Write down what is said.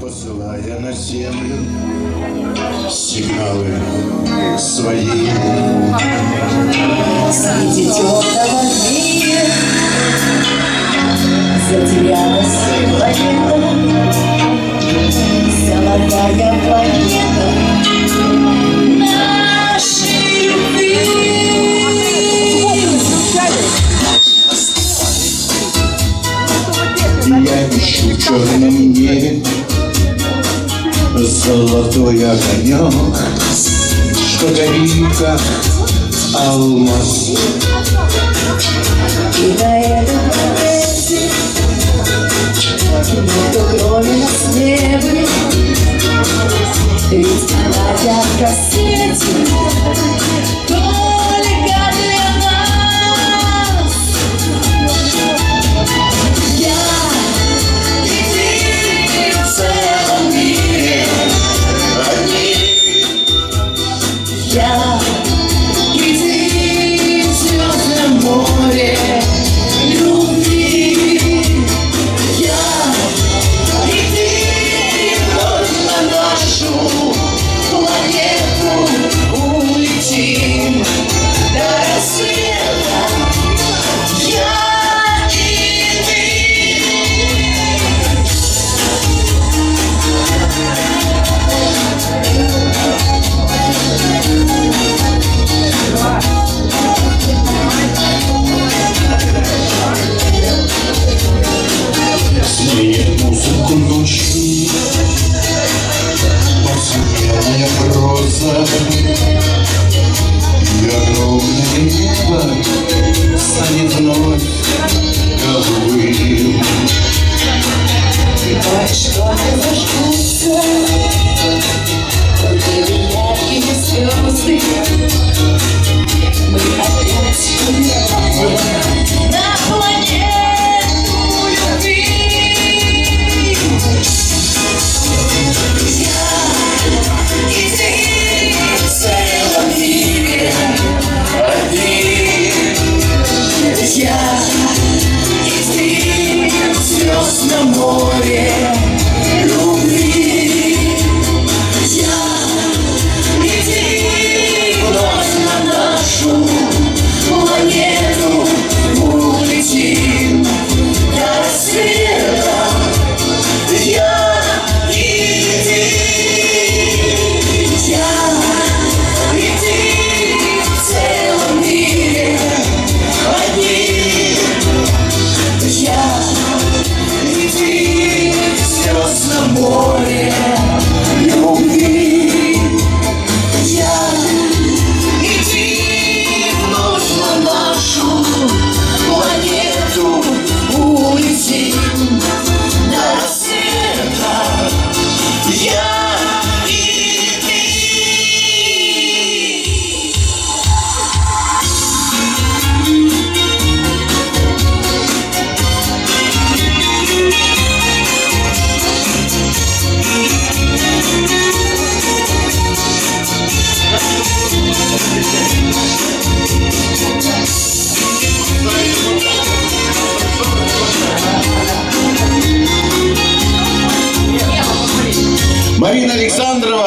Посылая на землю сигналы свои. Среди темного мира Затерялась планета Золотая планета Я ищу в черном небе Золотой огонек Что горит, как алмаз. И на этом планете Никто кроме нас не будет Ведь она ярко светит Я Музыку ночи Посмеянная проза. И огромное небо Станет вновь И ты, звезд на море. Марина Александровна.